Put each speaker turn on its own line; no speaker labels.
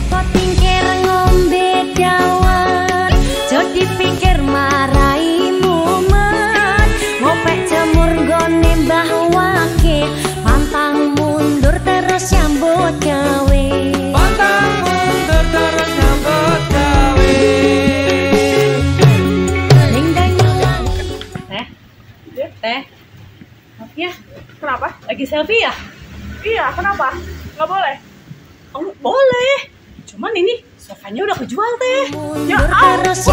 Joko tingkir ngombe dawan Jodi pikir marai mumet Ngopek jamur gone mbah wake Pantang mundur terus nyambut gawe
Pantang mundur terus nyambut gawe
Ning danyulan
Teh? Teh? Maaf ya,
Kenapa?
lagi selfie ya?
Iya, kenapa? Nggak boleh.
Oh, boleh. Cuman ini sofanya udah kejual teh.
Mundur terus